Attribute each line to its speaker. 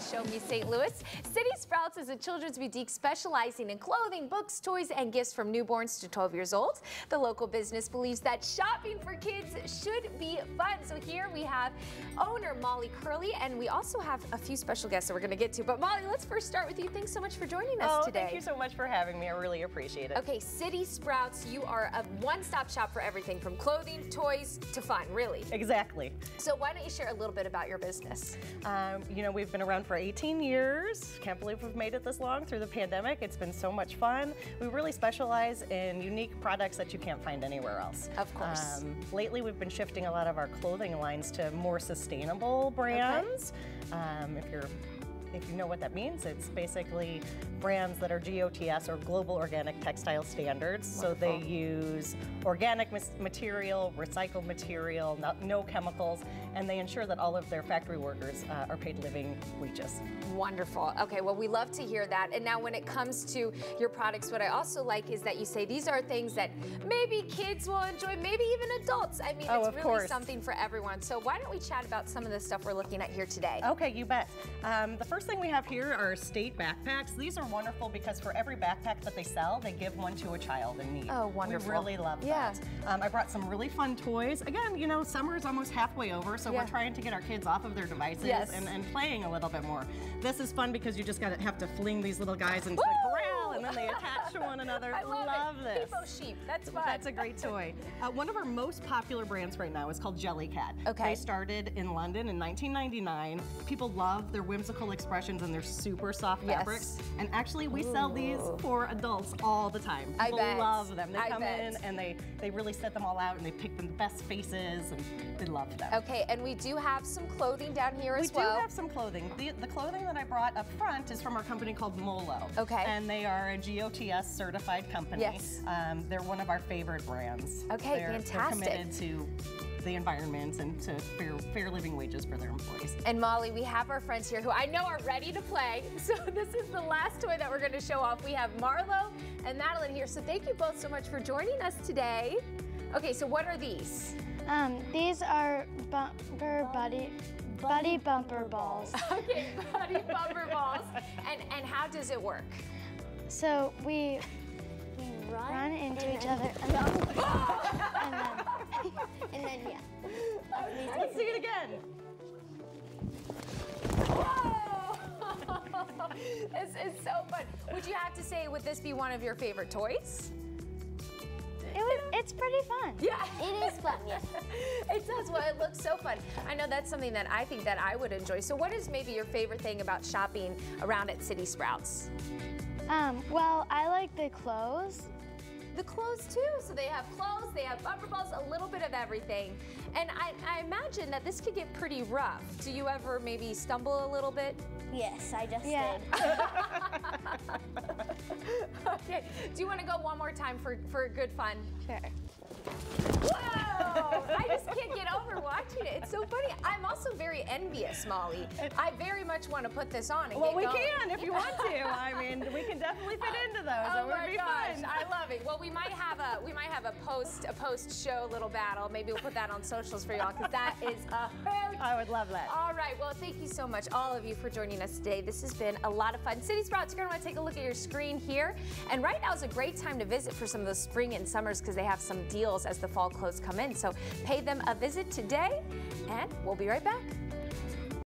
Speaker 1: to Show Me St. Louis. City Sprouts is a children's boutique specializing in clothing, books, toys, and gifts from newborns to 12 years old. The local business believes that shopping for kids should be fun. So here we have owner Molly Curlee, and we also have a few special guests that we're going to get to. But Molly, let's first start with you. Thanks so much for joining us
Speaker 2: oh,
Speaker 1: today.
Speaker 2: Thank you so much for having me. I really appreciate it.
Speaker 1: Okay, City Sprouts, you are a one-stop shop for everything from clothing, toys, to fun, really.
Speaker 2: Exactly.
Speaker 1: So why don't you share a little bit about your business?
Speaker 2: Um, you know, we've been around for 18 years. Can't believe we've made it this long through the pandemic. It's been so much fun. We really specialize in unique products that you can't find anywhere else.
Speaker 1: Of course. Um,
Speaker 2: lately, we've been shifting a lot of our clothing lines to more sustainable brands. Okay. Um, if you're if you know what that means, it's basically brands that are GOTS or Global Organic Textile Standards. Wonderful. So they use organic material, recycled material, not, no chemicals, and they ensure that all of their factory workers uh, are paid living wages.
Speaker 1: Wonderful. Okay, well, we love to hear that. And now when it comes to your products, what I also like is that you say these are things that maybe kids will enjoy, maybe even adults. I mean, oh, it's really course. something for everyone. So why don't we chat about some of the stuff we're looking at here today?
Speaker 2: Okay, you bet. Um, the first thing we have here are state backpacks. These are wonderful because for every backpack that they sell, they give one to a child in need.
Speaker 1: Oh, wonderful.
Speaker 2: We really love yeah. that. Um, I brought some really fun toys. Again, you know, summer is almost halfway over, so yeah. we're trying to get our kids off of their devices
Speaker 1: yes.
Speaker 2: and, and, playing a little bit more. This is fun because you just got to have to fling these little guys into Woo! the and they attach to one another.
Speaker 1: I love,
Speaker 2: love
Speaker 1: this. sheep. That's fun.
Speaker 2: That's a great toy. Uh, one of our most popular brands right now is called Jellycat.
Speaker 1: Okay.
Speaker 2: They started in London in 1999. People love their whimsical expressions and their super soft
Speaker 1: yes.
Speaker 2: fabrics. And actually, we Ooh. sell these for adults all the time.
Speaker 1: People
Speaker 2: I love them. They
Speaker 1: I
Speaker 2: come
Speaker 1: bet.
Speaker 2: in and they, they really set them all out and they pick them the best faces and they love them.
Speaker 1: Okay, and we do have some clothing down here
Speaker 2: we
Speaker 1: as well.
Speaker 2: We do have some clothing. The, the clothing that I brought up front is from our company called Molo.
Speaker 1: Okay.
Speaker 2: And they are a GOTS certified company.
Speaker 1: Yes.
Speaker 2: Um, they're one of our favorite brands.
Speaker 1: Okay,
Speaker 2: they're,
Speaker 1: fantastic.
Speaker 2: They're committed to the environment and to fair, fair living wages for their employees.
Speaker 1: And Molly, we have our friends here who I know are ready to play. So this is the last toy that we're going to show off. We have Marlo and Madeline here. So thank you both so much for joining us today. Okay, so what are these?
Speaker 3: Um, these are bumper buddy buddy bumper balls.
Speaker 1: okay, buddy bumper balls. And and how does it work?
Speaker 3: So we we run, run into each other and then, and then, and then yeah.
Speaker 2: Let's see it again. Whoa!
Speaker 1: this is so fun. Would you have to say, would this be one of your favorite toys?
Speaker 3: It was, it's pretty fun.
Speaker 1: Yeah.
Speaker 3: It is fun, yes.
Speaker 1: it does. Well, it looks so fun. I know that's something that I think that I would enjoy. So what is maybe your favorite thing about shopping around at City Sprouts?
Speaker 3: Um, well, I like the clothes.
Speaker 1: The clothes too. So they have clothes, they have bumper balls, a little bit of everything. And I, I imagine that this could get pretty rough. Do you ever maybe stumble a little bit?
Speaker 3: Yes, I just yeah.
Speaker 1: did. okay. Do you want to go one more time for, for good fun?
Speaker 3: Sure.
Speaker 1: Whoa! I just can't get over watching it. It's so funny. I'm also very envious, Molly. I very much want to put this on and
Speaker 2: well,
Speaker 1: get
Speaker 2: we
Speaker 1: going.
Speaker 2: can if you want to. I mean, we can definitely fit into those.
Speaker 1: Oh
Speaker 2: that
Speaker 1: would
Speaker 2: be
Speaker 1: gosh,
Speaker 2: fun.
Speaker 1: I love it. Well, we might have a we might have a post a post show little battle. Maybe we'll put that on socials for y'all because that is a hoot.
Speaker 2: I would love that.
Speaker 1: All right. Well, thank you so much, all of you, for joining us today. This has been a lot of fun. City Sprouts, you're going to want to take a look at your screen here. And right now is a great time to visit for some of those spring and summers because they have some deals as the fall clothes come in. So pay them a visit today, and we'll be right back.